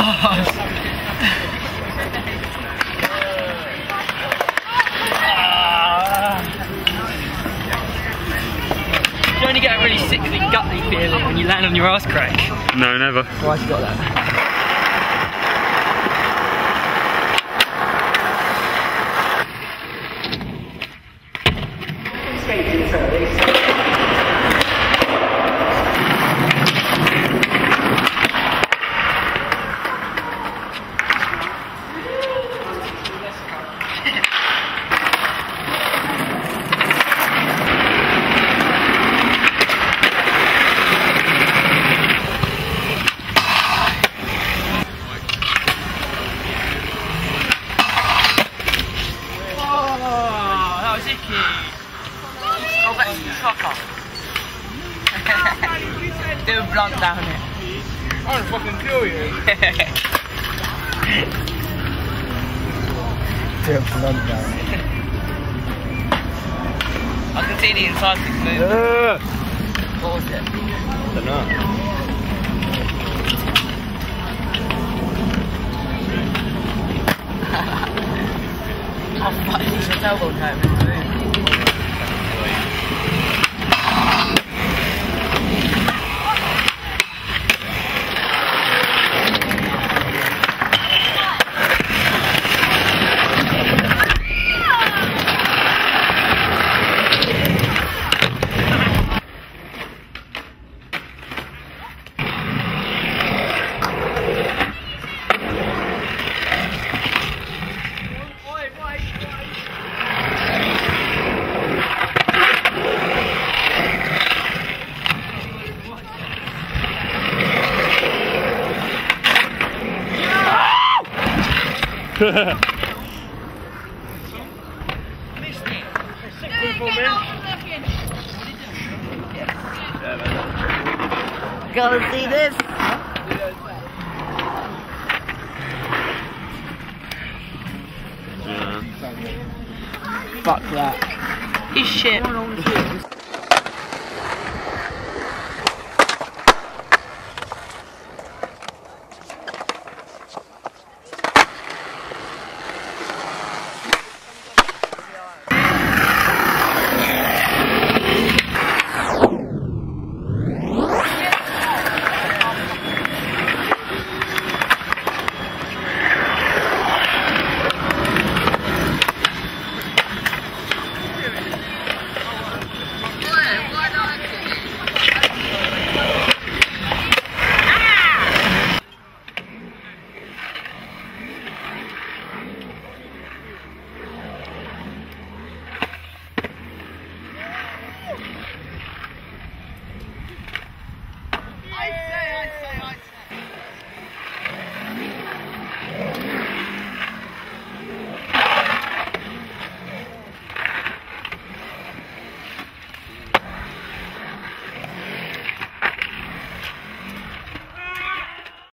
you only get a really sickly, gutty feeling when you land on your ass crack. No, never. Why's you got that? Go back to. Do a blunt down it. I'm fucking kill you. Do a blunt down it. I can see the inside thing move. Uh, What was it? don't know. Oh fuck, he's just elbow time. Gotta see this. Yeah. Fuck that. He's shit.